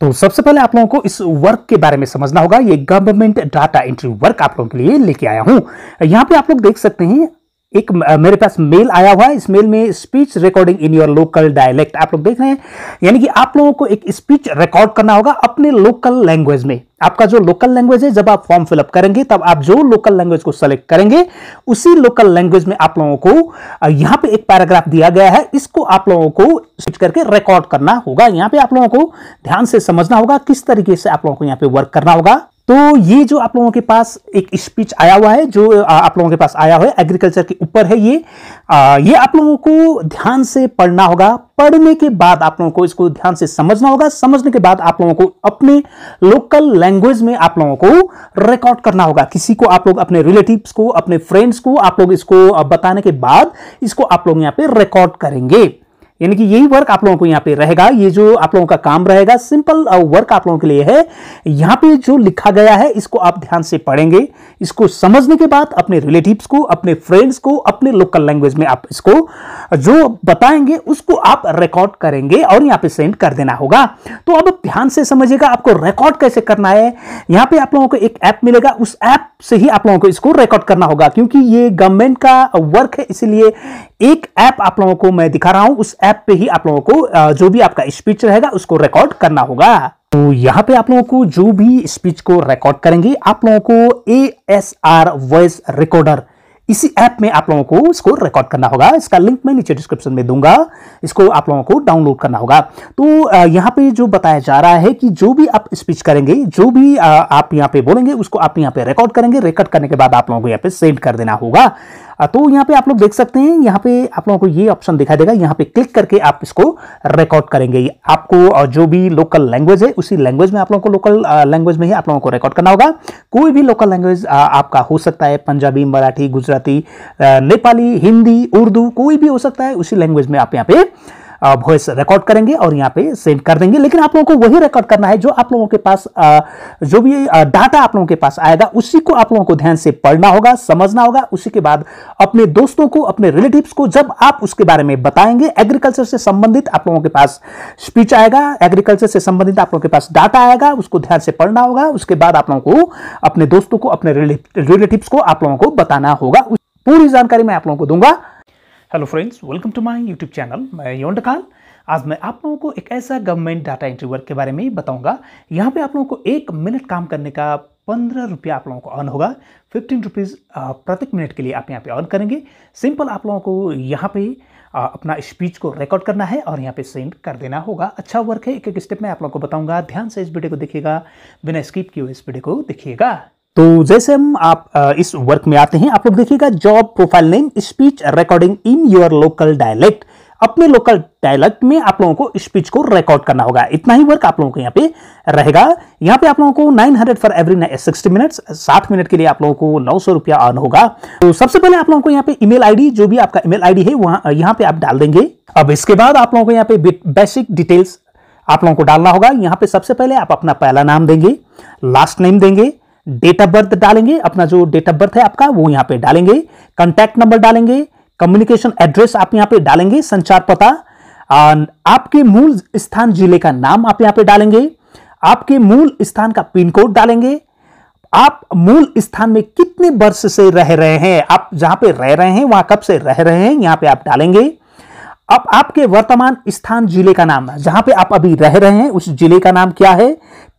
तो सबसे पहले आप लोगों को इस वर्क के बारे में समझना होगा। ये गवर्नमेंट डाटा एंट्री वर्क आप लोगों के लिए लेके आया हूँ। यहाँ पे आप लोग देख सकते हैं एक मेरे पास मेल आया हुआ है। इस मेल में speech recording in your local dialect आप लोग देख रहे हैं, यानी कि आप लोगों को एक स्पीच रिकॉर्ड करना होगा अपने लोकल लैंग्वेज में। आपका जो लोकल लैंग्वेज है, जब आप फॉर्म फिलअप करेंगे, तब आप जो लोकल लैंग्वेज को सेलेक्ट करेंगे, उसी लोकल लैंग्वेज में आप लोगों को यहाँ पे एक पैराग्राफ दिया गया है। इसको आप लोगों को स्विच करके रिकॉर्ड करना होगा। यहाँ पे आप लोगों को ध्यान से समझना होगा, किस तरीके से आप लोगों को यहाँ पे वर्क करना होगा। तो ये जो आप लोगों के पास एक स्पीच आया हुआ है जो आप लोगों के पास आया हुआ है एग्रीकल्चर के ऊपर है ये आ, ये आप लोगों को ध्यान से पढ़ना होगा। पढ़ने के बाद आप लोगों को इसको ध्यान से समझना होगा। समझने के बाद आप लोगों को अपने लोकल लैंग्वेज में आप लोगों को रिकॉर्ड करना होगा। किसी को आप लोग अपने रिलेटिव्स को अपने फ्रेंड्स को आप लोग इसको बताने के बाद इसको आप लोग यहाँ पे रिकॉर्ड करेंगे। यानी कि यही वर्क आप लोगों को यहाँ पे रहेगा। ये जो आप लोगों का काम रहेगा सिंपल वर्क आप लोगों के लिए है। यहाँ पे जो लिखा गया है, इसको आप ध्यान से पढ़ेंगे। इसको समझने के बाद अपने रिलेटिव्स को, अपने फ्रेंड्स को, अपने लोकल लैंग्वेज में आप इसको जो बताएँगे, उसको आप रिकॉर्ड करेंगे और यहाँ पे सेंड कर देना होगा। तो अब ध्यान से समझिएगा, आपको रिकॉर्ड कैसे करना है। यहाँ पे आप लोगों को एक ऐप मिलेगा, उस ऐप से ही आप लोगों को इसको रिकॉर्ड करना होगा, क्योंकि ये गवर्नमेंट का वर्क है, इसीलिए एक ऐप आप लोगों को मैं दिखा रहा हूँ, उस पे ही आप लोगों को जो भी आपका स्पीच रहेगा, उसको रिकॉर्ड करना होगा। तो यहाँ पे आप लोगों को जो भी स्पीच को रिकॉर्ड करेंगे, आप लोगों को A S R voice recorder इसी ऐप में आप लोगों को इसको रिकॉर्ड करना होगा। इसका लिंक मैं नीचे डिस्क्रिप्शन में दूँगा। इसको आप लोगों को डाउनलोड करना होगा। तो यहाँ पे जो बताया जा रहा है कि जो भी आप स्पीच करेंगे, जो भी आप यहाँ पे बोलेंगे, उसको आप यहाँ पे रिकॉर्ड करेंगे। रिकॉर्ड करने के बाद आप लोगों को यहाँ पे सेंड कर देना होगा। तो यहाँ पे आप लोग देख सकते हैं, यहाँ पे आप लोगों को ये ऑप्शन दिखाई देगा। यहाँ पे क्लिक करके आप इसको रिकॉर्ड करेंगे। आपको जो भी लोकल लैंग्वेज है, उसी लैंग्वेज में आप लोगों को लोकल लैंग्वेज में ही आप लोगों को रिकॉर्ड करना होगा। कोई भी लोकल लैंग्वेज आपका हो सकता है, पंजाबी, मराठी, गुजराती नेपाली, हिंदी, उर्दू, कोई भी हो सकता है, उसी लैंग्वेज में आप यहाँ पे वॉइस रिकॉर्ड करेंगे और यहाँ पे सेंड कर देंगे। लेकिन आप लोगों को वही रिकॉर्ड करना है जो आप लोगों के पास जो भी डाटा आप लोगों के पास आएगा, उसी को आप लोगों को ध्यान से पढ़ना होगा, समझना होगा। उसी के बाद अपने दोस्तों को, अपने रिलेटिव्स को जब आप उसके बारे में बताएँगे एग्रीकल्चर से संबंधित आप लोगों के पास स्पीच आएगा एग्रीकल्चर से संबंधित आप लोगों के पास डाटा आएगा, उसको ध्यान से पढ़ना होगा। उसके बाद आप लोगों को, अपने दोस्तों को, अपने रिलेटिव्स को आप लोगों को बताना होगा। पूरी जानकारी मैं आप लोगों को दूँगा। Hello friends welcome to my YouTube channel मैं योंडकाल। आज मैं आप लोगों को एक ऐसा गवर्नमेंट डाटा एंट्री वर्क के बारे में बताऊँगा। यहाँ पे आप लोगों को एक मिनट काम करने का पंद्रह रुपया आप लोगों को अर्न होगा। फिफ्टीन रुपीज़ प्रति मिनट के लिए आप यहाँ पे अर्न करेंगे। सिंपल आप लोगों को यहाँ पे अपना स्पीच को रिकॉर्ड करना है और यहाँ पे सेंड कर देना होगा। अच्छा वर्क है। एक एक स्टेप में आप लोगों को बताऊँगा। ध्यान से इस वीडियो को देखिएगा। बिना स्किप किए इस वीडियो को देखिएगा। तो जैसे हम आप इस वर्क में आते हैं, आप लोग देखिएगा job profile name speech recording in your local dialect अपने लोकल डायलेक्ट में आप लोगों को स्पीच को रिकॉर्ड करना होगा। इतना ही वर्क आप लोगों को यहाँ पे रहेगा। यहाँ पे आप लोगों को 900 फॉर एवरी सिक्सटी मिनट्स साठ मिनट के लिए आप लोगों को नौ सौ रुपया अर्न होगा। तो सबसे पहले आप लोगों को यहाँ पे ईमेल आईडी जो भी आपका ईमेल आईडी है, वहाँ, यहाँ पे आप डाल देंगे। अब इसके बाद आप लोगों को यहाँ पे बेसिक डिटेल्स आप लोगों को डालना होगा। यहाँ पे सबसे पहले आप अपना पहला नाम देंगे लास्ट नेम देंगे। डेट ऑफ़ बर्थ डालेंगे, अपना जो डेट ऑफ़ बर्थ है आपका, वो यहाँ पे डालेंगे। कॉन्टैक्ट नंबर डालेंगे कम्युनिकेशन एड्रेस आप यहाँ पे डालेंगे, संचार पता। आपके मूल स्थान ज़िले का नाम आप यहाँ पे डालेंगे। आपके मूल स्थान का पिन कोड डालेंगे। आप मूल स्थान में कितने वर्ष से रह रहे हैं? आप जहाँ पे रह रहे हैं, वहाँ कब से रह रहे हैं, यहाँ पे आप डालेंगे। अब आपके वर्तमान स्थान ज़िले का नाम, जहाँ पे आप अभी रह रहे हैं, उस ज़िले का नाम क्या है?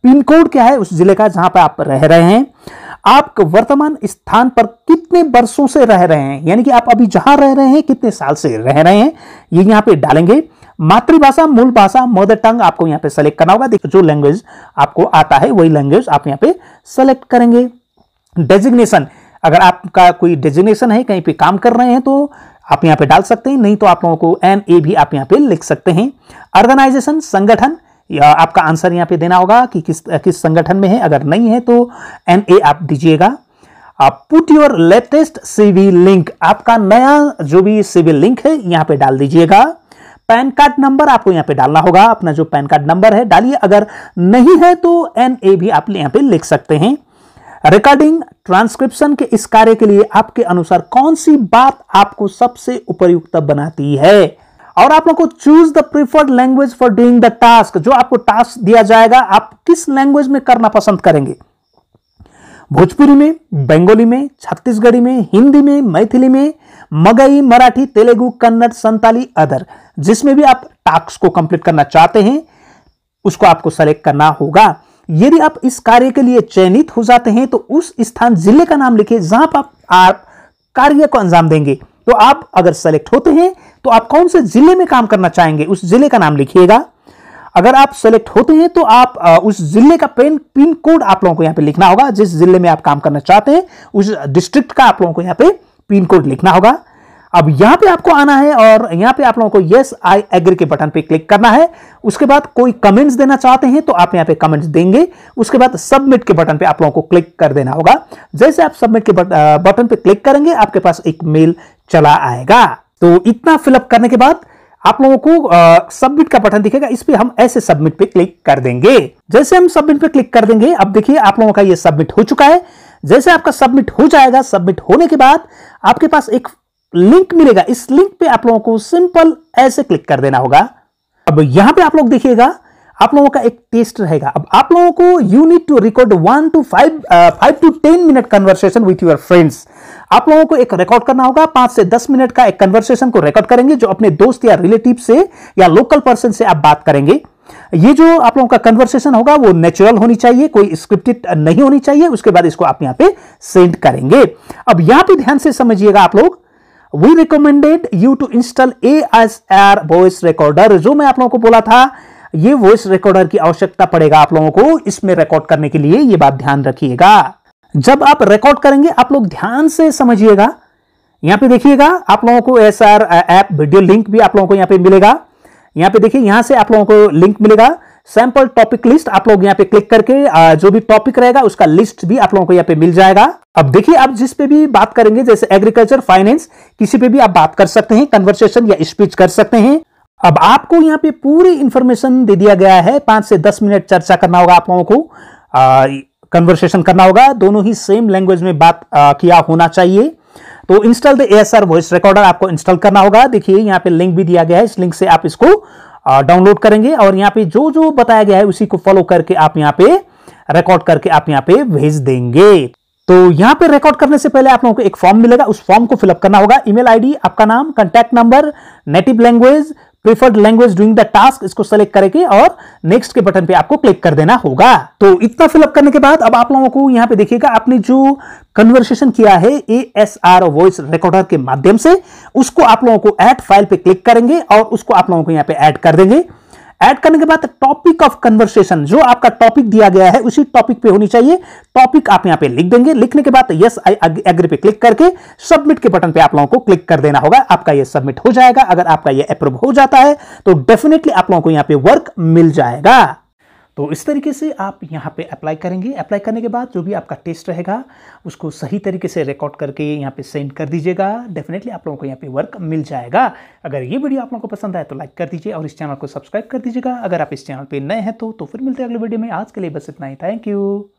पिन कोड क्या है उस ज़िले का, जहाँ पे आप रह रहे हैं? आप वर्तमान स्थान पर कितने वर्षों से रह रहे हैं? यानी कि आप अभी जहाँ रह रहे हैं, कितने साल से रह रहे हैं? ये यहाँ पे डालेंगे। मातृभाषा, मूल भाषा मदर टंग आपको यहाँ पे सेलेक्ट करना होगा। देखो, जो लैंग्वेज आपको आता है, वही लैंग्वेज आप यहाँ पे सेलेक्ट करेंगे। डेजिग्नेशन अगर आपका कोई डेजिग्नेशन है, कहीं पे काम कर रहे हैं तो आप यहाँ पे डाल सकते हैं, नहीं तो आप लोगों को एन ए भी आप यहाँ पे लिख सकते हैं। ऑर्गेनाइजेशन संगठन, या आपका आंसर यहाँ पे देना होगा कि किस किस संगठन में है, अगर नहीं है तो एन ए आप दीजिएगा। आप put your latest CV link आपका नया जो भी सिविल लिंक है, यहाँ पे डाल दीजिएगा। पैन कार्ड नंबर आपको यहाँ पे डालना होगा, अपना जो पैन कार्ड नंबर है, डालिए। अगर नहीं है तो एन ए भी आप यहाँ पे लिख सकते हैं। रिकॉर्डिंग ट्रांसक्रिप्शन के इस कार्य के लिए आपके अनुसार कौन सी बात आपको सबसे उपयुक्त बनाती है? और आप लोग को choose the preferred language for doing the task जो आपको टास्क दिया जाएगा, आप किस लैंग्वेज में करना पसंद करेंगे? भोजपुरी में, बंगाली में, छत्तीसगढ़ी में, हिंदी में, मैथिली में मगई मराठी, तेलुगु, कन्नड़, संताली, अदर, जिसमें भी आप टास्क को कंप्लीट करना चाहते हैं, उसको आपको सेलेक्ट करना होगा। यदि आप इस कार्य के लिए चयनित हो जाते हैं तो उस स्थान ज़िले का नाम लिखिए जहाँ पर आप कार्य को अंजाम देंगे। तो आप अगर सेलेक्ट होते हैं तो आप कौन से ज़िले में काम करना चाहेंगे, उस ज़िले का नाम लिखिएगा। अगर आप सेलेक्ट होते हैं तो आप उस ज़िले का पेन, पिन कोड आप लोगों को यहाँ पे लिखना होगा। जिस ज़िले में आप काम करना चाहते हैं, उस डिस्ट्रिक्ट का आप लोगों को यहाँ पे पिन कोड लिखना होगा। अब यहाँ पे आपको आना है और यहाँ पे आप लोगों को यस आई एग्री के बटन पे क्लिक करना है। उसके बाद कोई कमेंट्स देना चाहते हैं तो आप यहाँ पे कमेंट्स देंगे। उसके बाद सबमिट के बटन पे आप लोगों को क्लिक कर देना होगा। जैसे आप सबमिट के बटन पे क्लिक करेंगे, आपके पास एक मेल चला आएगा। तो इतना फिलअप करने के बाद आप लोगों को सबमिट का बटन दिखेगा। इस पर हम ऐसे सबमिट पे क्लिक कर देंगे। जैसे हम सबमिट पे क्लिक कर देंगे, अब देखिए आप लोगों का ये सबमिट हो चुका है। जैसे आपका सबमिट हो जाएगा सबमिट होने के बाद आपके पास एक लिंक मिलेगा। इस लिंक पे आप लोगों को सिंपल ऐसे क्लिक कर देना होगा। अब यहाँ पे आप लोग देखिएगा, आप लोगों का एक टेस्ट रहेगा। अब आप लोगों को you need to record one to five five to ten minute conversation with your friends आप लोगों को एक रिकॉर्ड करना होगा। पाँच से दस मिनट का एक कन्वर्सेशन को रिकॉर्ड करेंगे, जो अपने दोस्त या रिलेटिव से या लोकल पर्सन से आप बात करेंगे। ये जो आप लोगों का कन्वर्सेशन होगा, वो नेचुरल होनी चाहिए, कोई स्क्रिप्टेड नहीं होनी चाहिए। उसके बाद इसको आप यहाँ पे सेंड करेंगे। अब यहाँ पे ध्यान से समझिएगा आप लोग we recommended you to install A S R voice recorder जो मैं आप लोगों को बोला था, ये वॉइस रिकॉर्डर की आवश्यकता पड़ेगा आप लोगों को। इसमें रिकॉर्ड करने के लिए ये बात ध्यान रखिएगा। जब आप रिकॉर्ड करेंगे, आप लोग ध्यान से समझिएगा। यहाँ पे देखिएगा, आप लोगों को S R app video link भी आप लोगों को यहाँ पे मिलेगा। यहाँ पे देखिए, यहाँ से आप लोगों को लिंक मिलेगा। सैंपल टॉपिक लिस्ट आप लोग यहाँ पे क्लिक करके जो भी टॉपिक रहेगा उसका लिस्ट भी आप लोगों को यहाँ पे मिल जाएगा। अब देखिए आप जिस पे भी बात करेंगे जैसे एग्रीकल्चर फाइनेंस किसी पे भी आप बात कर सकते हैं कन्वर्सेशन या स्पीच कर सकते हैं। अब आपको यहाँ पे पूरी इंफॉर्मेशन दे दिया गया है। पाँच से दस मिनट चर्चा करना होगा आप लोगों को। कन्वर्सेशन करना होगा। दोनों ही सेम लैंग्वेज में बात आ, किया होना चाहिए। तो install the ASR voice recorder आपको इंस्टॉल करना होगा। देखिए यहाँ पे लिंक भी दिया गया है। इस लिंक से आप इसको डाउनलोड करेंगे और यहाँ पे जो जो बताया गया है, उसी को फॉलो करके आप यहाँ पे रिकॉर्ड करके आप यहाँ पे भेज देंगे। तो यहाँ पे रिकॉर्ड करने से पहले आप लोगों को एक फॉर्म मिलेगा, उस फॉर्म को फिलअप करना होगा। ईमेल आईडी आपका नाम contact number native language preferred language doing the task, इसको सेलेक्ट करके और नेक्स्ट के बटन पे आपको क्लिक कर देना होगा। तो इतना फिलअप करने के बाद अब आप लोगों को यहाँ पे देखिएगा, आपने जो कन्वर्सेशन किया है A S R voice recorder के माध्यम से, उसको आप लोगों को एड फ़ाइल पे क्लिक करेंगे और उसको आप लोगों को यहाँ पे एड कर देंगे। ऐड करने के बाद टॉपिक ऑफ़ कन्वर्सेशन जो आपका टॉपिक दिया गया है, उसी टॉपिक पे होनी चाहिए। टॉपिक आप यहाँ पे लिख देंगे। लिखने के बाद यस आई एग्री पे क्लिक करके सबमिट के बटन पे आप लोगों को क्लिक कर देना होगा। आपका ये सबमिट हो जाएगा। अगर आपका ये अप्रूव हो जाता है तो डेफिनेटली आप लोगों को यहाँ पे वर्क मिल जाएगा। तो इस तरीके से आप यहाँ पे अप्लाई करेंगे। अप्लाई करने के बाद जो भी आपका टेस्ट रहेगा उसको सही तरीके से रिकॉर्ड करके यहाँ पे सेंड कर दीजिएगा। डेफिनेटली आप लोगों को यहाँ पे वर्क मिल जाएगा। अगर ये वीडियो आप लोगों को पसंद आए तो लाइक कर दीजिए और इस चैनल को सब्सक्राइब कर दीजिएगा। अगर आप इस चैनल पर नए हैं तो, तो फिर मिलते हैं अगले वीडियो में। आज के लिए बस इतना ही। Thank you